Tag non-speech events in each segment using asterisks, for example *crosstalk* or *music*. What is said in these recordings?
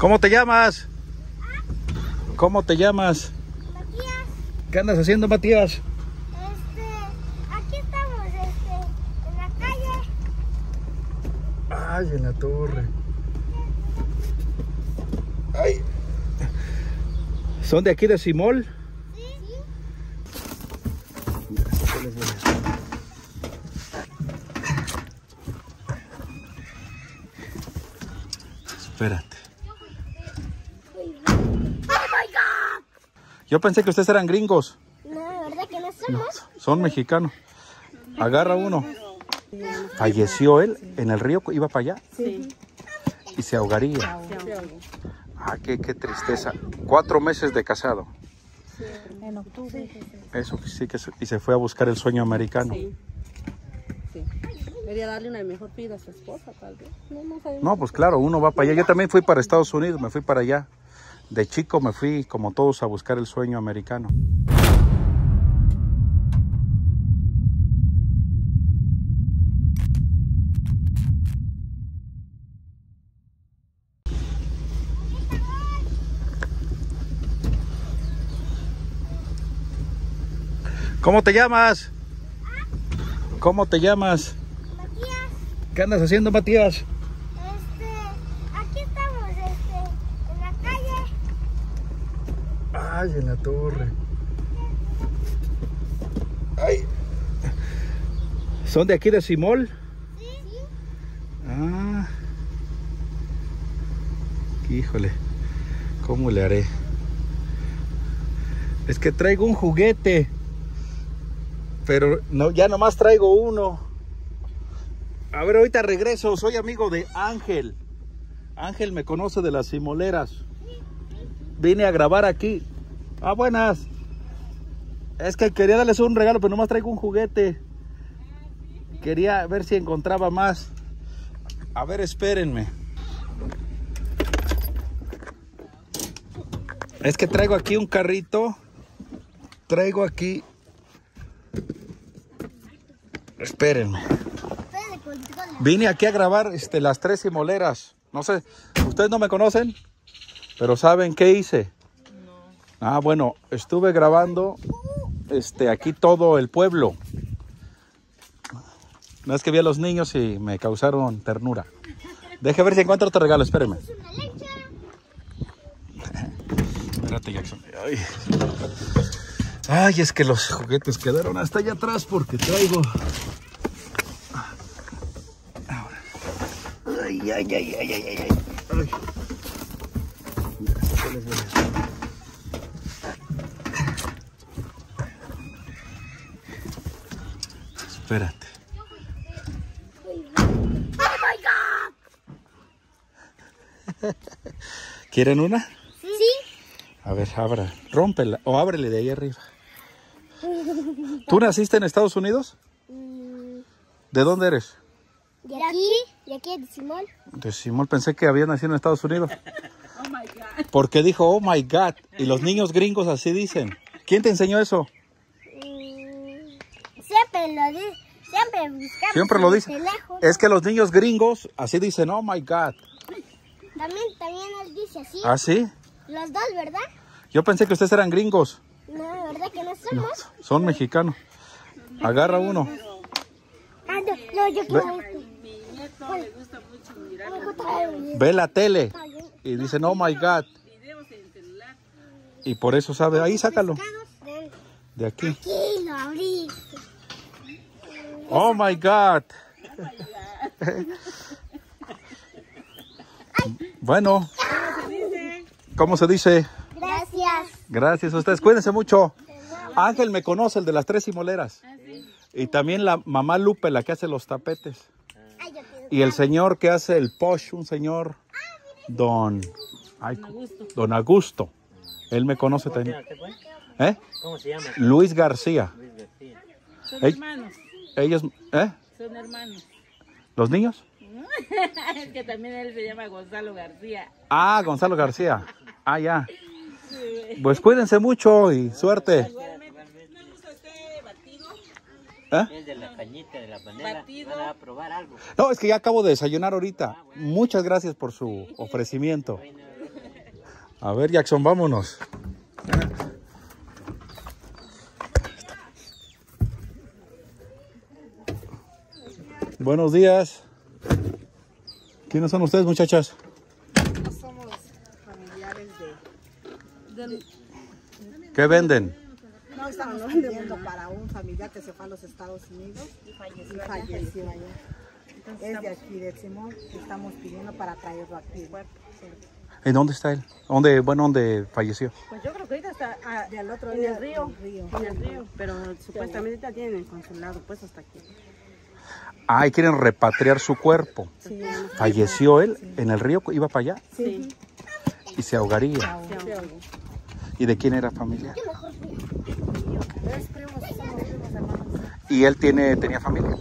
¿Cómo te llamas? ¿Cómo te llamas? Matías, ¿Qué andas haciendo, Matías? este, aquí estamos, este, en la calle. Ay, en la torre. Ay. ¿Son de aquí de Simol? Sí. Espérate. ¡Oh, my God! Yo pensé que ustedes eran gringos. No, ¿verdad que no somos? Son mexicanos. Agarra uno. Falleció él en el río, iba para allá. Y se ahogaría. Ah, qué, qué tristeza. Cuatro meses de casado. En octubre. Eso sí que se- y se fue a buscar el sueño americano. Sí. Sí. Quería darle una mejor vida a su esposa, tal vez. No, no. No, pues claro, uno va para allá. Yo también fui para Estados Unidos, me fui para allá. De chico me fui, como todos, a buscar el sueño americano. ¿Cómo te llamas? ¿Cómo te llamas? Matías, ¿Qué andas haciendo, Matías? este, aquí estamos, este, en la calle. Ay, en la torre. Ay. ¿Son de aquí de Simol? Sí. Ah. Híjole. ¿Cómo le haré? Es que traigo un juguete. Pero no, ya nomás traigo uno. A ver, ahorita regreso. Soy amigo de Ángel. Ángel me conoce de las simoleras. Vine a grabar aquí. Ah, buenas. Es que quería darles un regalo, pero nomás traigo un juguete. Quería ver si encontraba más. A ver, espérenme. Es que traigo aquí un carrito. Traigo aquí. Espérenme. Vine aquí a grabar este, las tres simoleras. No sé, ustedes no me conocen, pero saben qué hice. Ah, bueno, estuve grabando este, aquí todo el pueblo. No es que vi a los niños y me causaron ternura. Deje ver si encuentro otro regalo, espéreme. una leche. *laughs* Espérate, Jackson. Ay. Ay, es que los juguetes quedaron hasta allá atrás porque traigo. Ahora. Ay, ay, ay, ay, ay, ay, ay. Ay. ¿Qué les voy a hacer? Espérate. ¡Oh, my God! ¿Quieren una? Sí. A ver, abra, rómpela o ábrele de ahí arriba. ¿Tú naciste en Estados Unidos? Mm, ¿De dónde eres? ¿De aquí? ¿De aquí de Simón? De Simón, pensé que había nacido en Estados Unidos. Porque dijo, oh my God. Y los niños gringos así dicen. ¿Quién te enseñó eso? Siempre lo dice. Siempre buscamos. Siempre lo teléfono. Es que los niños gringos así dicen, oh my God. También, también él dice así. ¿Ah, sí? Los dos, ¿verdad? Yo pensé que ustedes eran gringos. No, ¿verdad que no somos? Son mexicanos. Agarra uno. Ah, no, no, yo quiero este. Mi nieto le gusta mucho mirar Ve la tele. Y dicen, oh my God. Y por eso sabe. Ahí, sácalo. De aquí. Oh my God. Bueno, ¿cómo se dice? Gracias. Gracias a ustedes. Cuídense mucho. Ángel me conoce, el de las tres simoleras. Y también la mamá Lupe, la que hace los tapetes. Y el señor que hace el posh, un señor, don, ay, don Augusto. Él me conoce también. ¿Eh? ¿Cómo se llama? Luis García. Luis García. Son hermanos, Ellos, ¿eh? son hermanos. ¿Los niños? *laughs* es que también él se llama Gonzalo García. Ah, Gonzalo García. Ah, ya. Pues cuídense mucho y suerte. ¿Eh? Es de la cañita de la panela. Batido. Van a probar algo. No, es que ya acabo de desayunar ahorita. Muchas gracias por su ofrecimiento. A ver, Jackson, vámonos. Buenos días. ¿Quiénes son ustedes, muchachas? Somos familiares de... del- ¿Qué venden? No, estamos pidiendo para un familiar que se fue a los Estados Unidos y falleció, allá. es de aquí, de Simón, que estamos pidiendo para traerlo aquí. ¿En dónde está él? ¿Dónde, bueno, dónde falleció? Pues yo creo que ahorita está ah, De al otro en día el río, del río. en el río, pero supuestamente tienen el consulado pues hasta aquí. Ah, y quieren repatriar su cuerpo. Sí, Falleció él en el río, iba para allá Sí. y se ahogaría. ¿Y de quién era familia? ¿Y él tiene, tenía familia?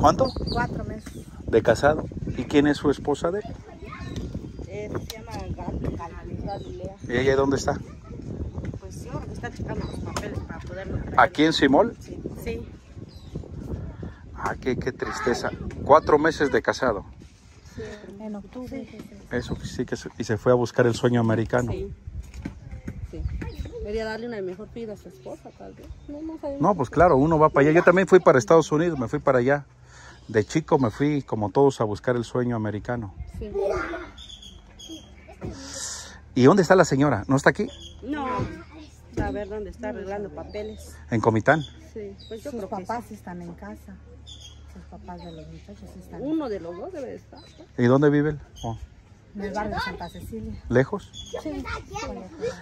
¿Cuánto? Cuatro meses. De casado. ¿Y quién es su esposa de él? Eh, se llama Gal- Galilea. ¿Y ella dónde está? Pues que está checando los papeles para poderlo traer. ¿Aquí en Simol? Sí. Ah, qué, qué tristeza. Cuatro meses de casado. En octubre. Eso sí que se- y se fue a buscar el sueño americano. Sí. Sí. Quería darle una mejor vida a su esposa, tal vez. No, no sabemos. No, pues claro, uno va para allá. Yo también fui para Estados Unidos, me fui para allá. De chico me fui, como todos, a buscar el sueño americano. Sí. ¿Y dónde está la señora? ¿No está aquí? No. A ver dónde está arreglando papeles. En Comitán. Sí. Pues yo Sus creo que papás sí están en casa. Sus papás de los muchachos sí están uno de los dos debe de estar. ¿Y dónde vive él? Oh, en el barrio de Santa Cecilia. ¿Lejos? Sí.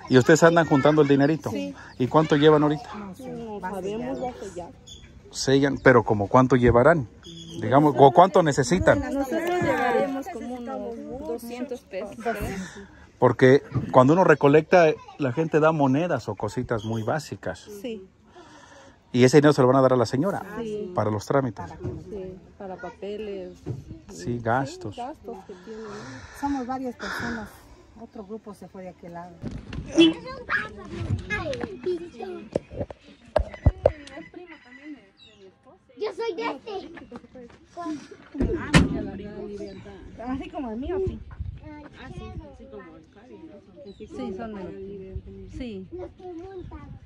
¿Y ustedes andan juntando el dinerito? ¿Y cuánto llevan ahorita? No sellar. bajo ya. Sellan, pero como cuánto llevarán? Digamos, o cuánto necesitan. Nosotros llevaremos como unos 200 pesos. Porque cuando uno recolecta, la gente da monedas o cositas muy básicas. Sí. Y ese dinero se lo van a dar a la señora Sí. para los trámites. Sí, para papeles. Sí, gastos. Gastos que. Somos varias personas. Otro grupo se fue de aquel lado. Yo soy de este. Así como el mío, sí. Sí, son Sí. Los que montan.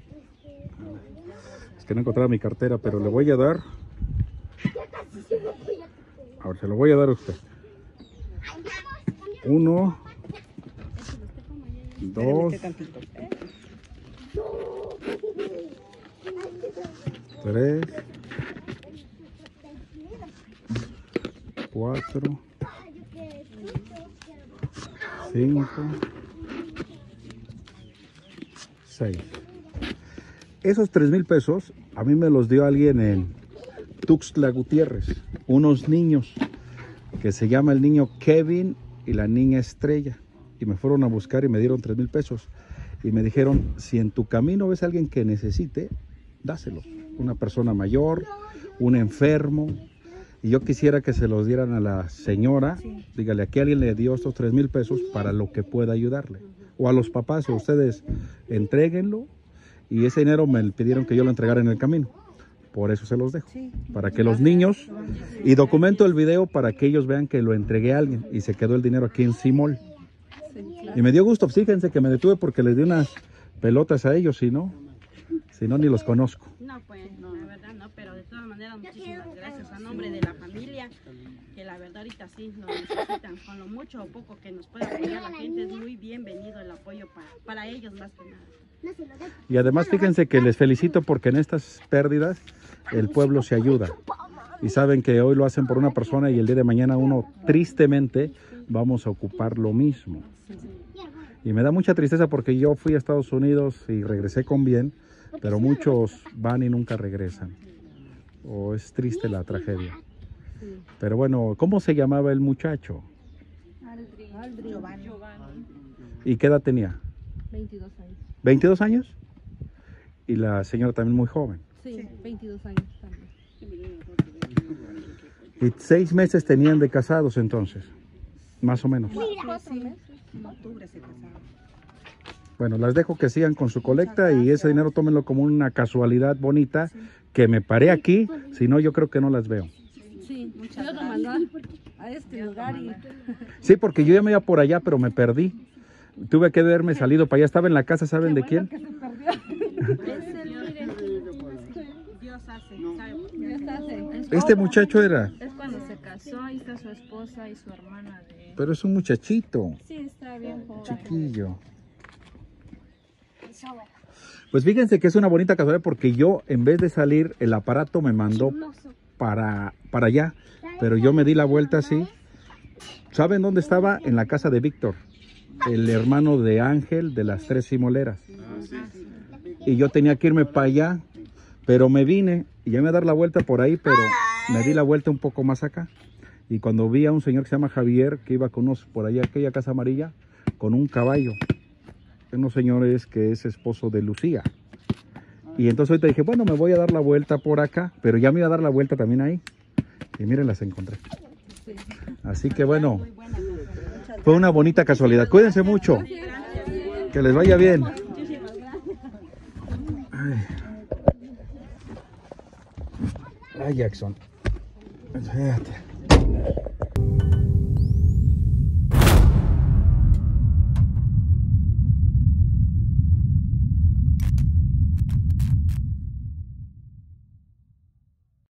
Es que no encontraba mi cartera, pero le voy a dar. A ver, se lo voy a dar a usted. Uno, dos, tres, cuatro, cinco, seis. Esos tres mil pesos a mí me los dio alguien en Tuxtla Gutiérrez, unos niños que se llama el niño Kevin y la niña Estrella. Y me fueron a buscar y me dieron tres mil pesos. Y me dijeron, si en tu camino ves a alguien que necesite, dáselos. Una persona mayor, un enfermo. Y yo quisiera que se los dieran a la señora. Dígale, aquí alguien le dio estos tres mil pesos para lo que pueda ayudarle. O a los papás, o ustedes entréguenlo. Y ese dinero me pidieron que yo lo entregara en el camino. Por eso se los dejo. Para que los niños... Y documento el video para que ellos vean que lo entregué a alguien. Y se quedó el dinero aquí en Simol. Y me dio gusto, fíjense que me detuve porque les di unas pelotas a ellos, si no, si no ni los conozco. No, pues, no, la verdad no, pero de todas maneras muchísimas gracias a nombre de la familia, que la verdad ahorita sí nos necesitan, con lo mucho o poco que nos pueda apoyar la gente, es muy bienvenido el apoyo para, para ellos más que nada. Y además fíjense que les felicito porque en estas pérdidas el pueblo se ayuda. Y saben que hoy lo hacen por una persona y el día de mañana uno tristemente vamos a ocupar lo mismo. Y me da mucha tristeza porque yo fui a Estados Unidos y regresé con bien, pero muchos van y nunca regresan. O es triste la tragedia. Pero bueno, ¿cómo se llamaba el muchacho? Giovanni. ¿Y qué edad tenía? 22 años. ¿22 años? Y la señora también muy joven. Sí, 22 años también. Y seis meses tenían de casados entonces, más o menos. En octubre se casaron. Bueno, las dejo que sigan con su colecta y ese dinero tómenlo como una casualidad bonita que me paré aquí, si no yo creo que no las veo. Sí, muchas gracias. a este lugar y Sí, porque yo ya me iba por allá, pero me perdí. Tuve que haberme salido para allá. Estaba en la casa, ¿saben de quién? *laughs* Este muchacho era, Es cuando se casó, ahí está su esposa y su hermana de... pero es un muchachito, Sí, está bien joven. chiquillo. Pues fíjense que es una bonita casualidad porque yo, en vez de salir, el aparato me mandó para, para allá. Pero yo me di la vuelta así. ¿Saben dónde estaba? En la casa de Víctor, el hermano de Ángel de las tres simoleras. Y yo tenía que irme para allá, pero me vine y ya me a dar la vuelta por ahí, pero me di la vuelta un poco más acá. Y cuando vi a un señor que se llama Javier, que iba con unos por allá, aquella casa amarilla, con un caballo. Unos señores que es esposo de Lucía. Y entonces ahorita dije, bueno, me voy a dar la vuelta por acá, pero ya me iba a dar la vuelta también ahí. Y miren, las encontré. Así que bueno, fue una bonita casualidad. Cuídense mucho. Que les vaya bien. Ay, Jackson. Fíjate.